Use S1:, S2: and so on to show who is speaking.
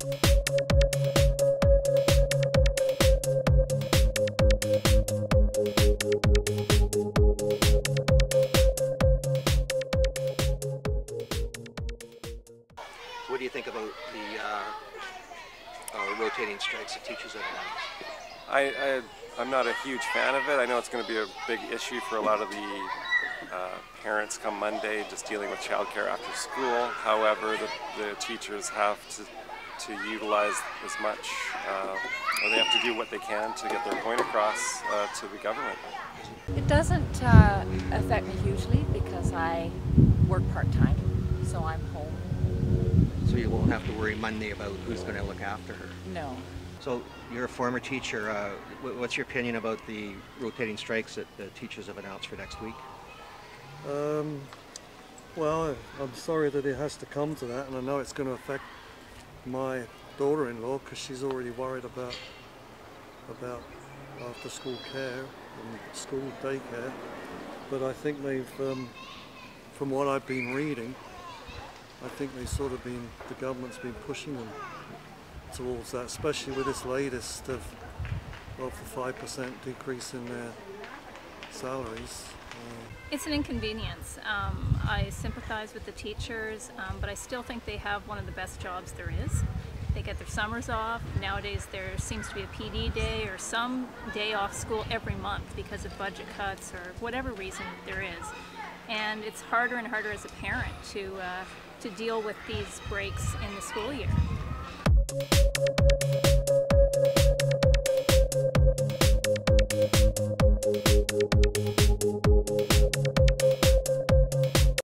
S1: What do you think about the uh, uh, rotating strikes that teachers announced?
S2: I, I, I'm not a huge fan of it. I know it's going to be a big issue for a lot of the uh, parents come Monday just dealing with childcare after school. However, the, the teachers have to, to utilize as much, uh, or they have to do what they can to get their point across uh, to the government.
S3: It doesn't uh, affect me hugely because I work part-time, so I'm home.
S1: So you won't have to worry Monday about who's going to look after her.
S3: No.
S1: So you're a former teacher. Uh, what's your opinion about the rotating strikes that the teachers have announced for next week?
S4: Um, well, I'm sorry that it has to come to that, and I know it's going to affect my daughter-in-law because she's already worried about about after-school care and school daycare. But I think they've, um, from what I've been reading, I think they've sort of been the government's been pushing them towards that, especially with this latest of of the five percent decrease in their salaries. Uh,
S5: it's an inconvenience. Um, I sympathize with the teachers, um, but I still think they have one of the best jobs there is. They get their summers off. Nowadays, there seems to be a PD day or some day off school every month because of budget cuts or whatever reason there is. And it's harder and harder as a parent to, uh, to deal with these breaks in the school year.